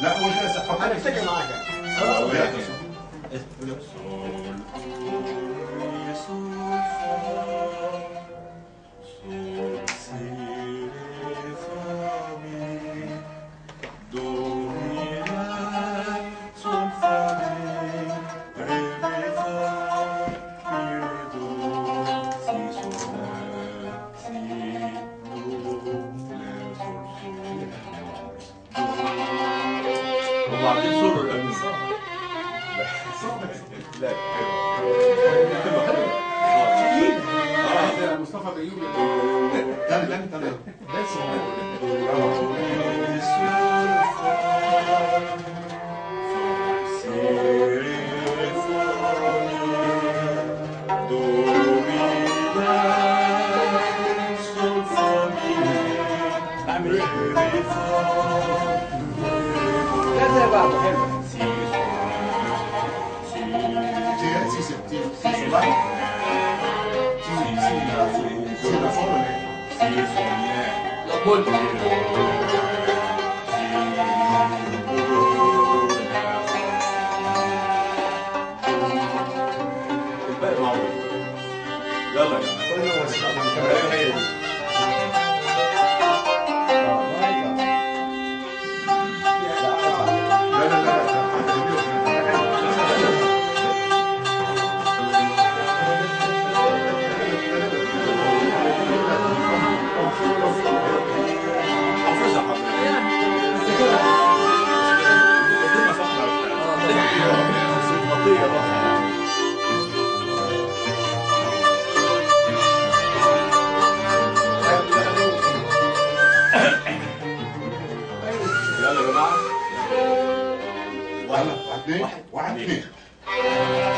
لا مو كده سقطت أنا افتكر معاك. يعني That's all. Oh. 不要不要不要我喜欢你我也愿 Bye.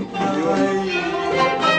You.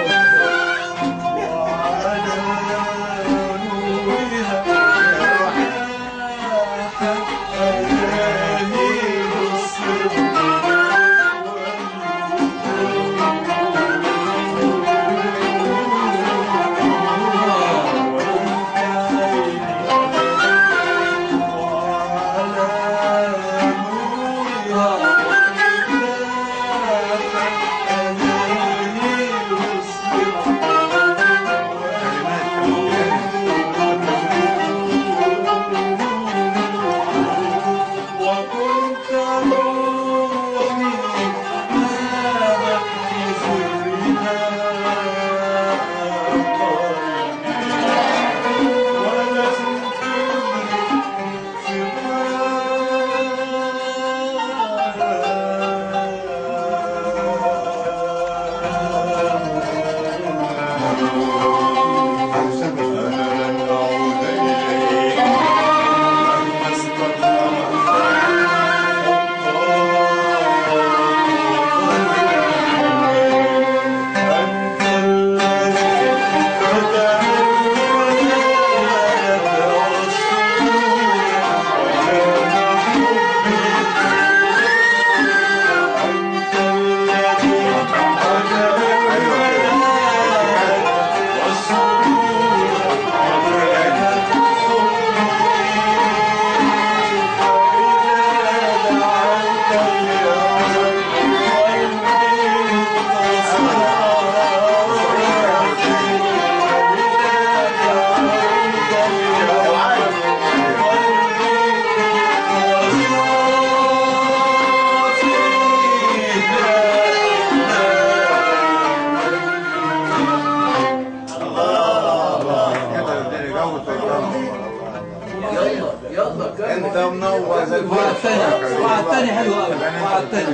انت منور زي الفل واحد تاني حلو قوي واحد تاني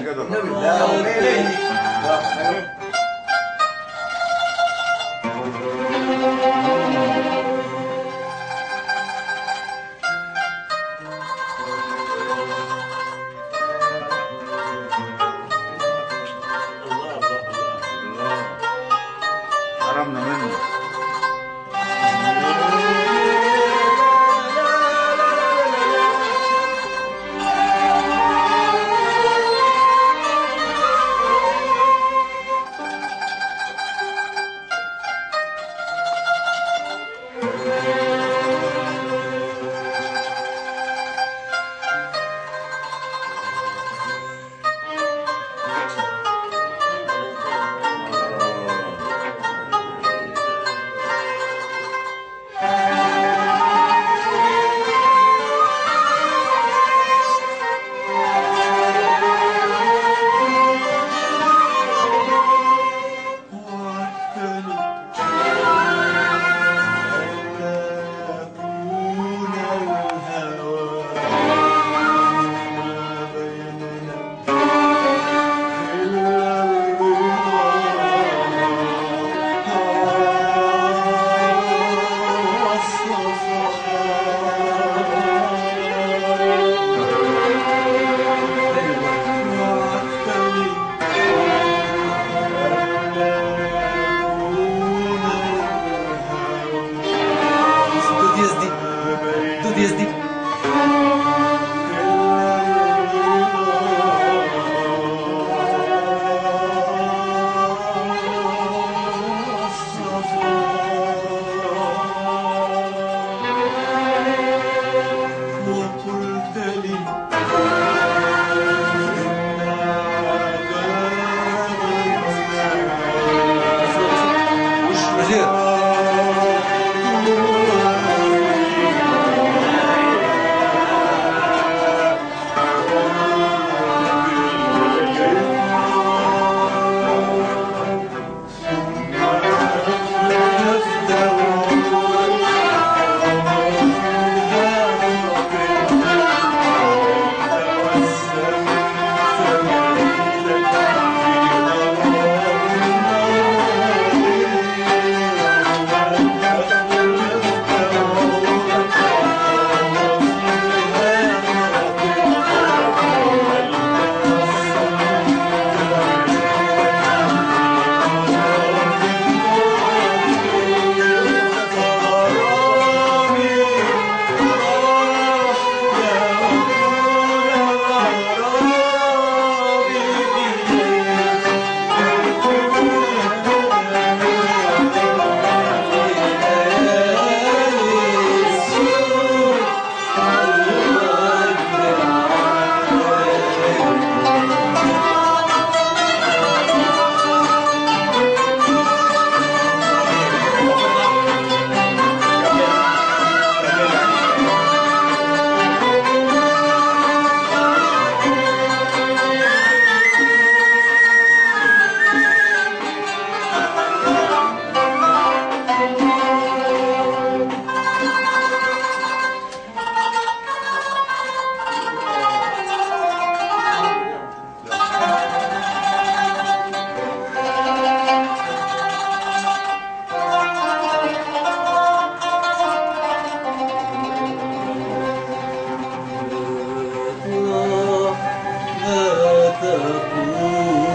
تقول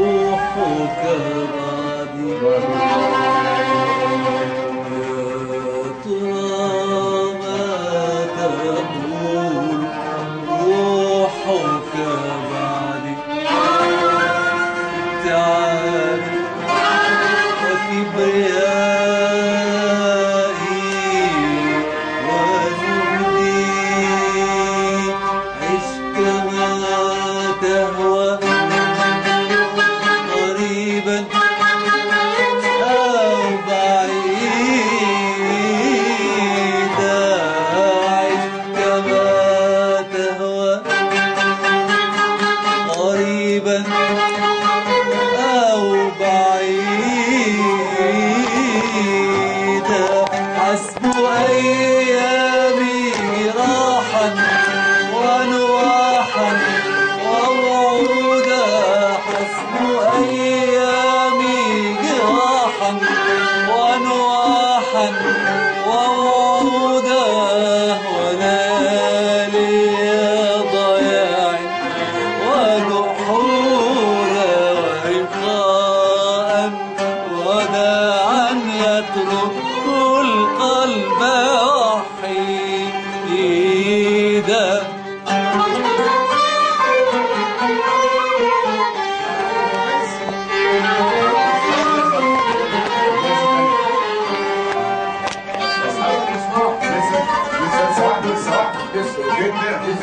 روحك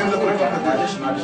انت طريقه واحدة معلش معلش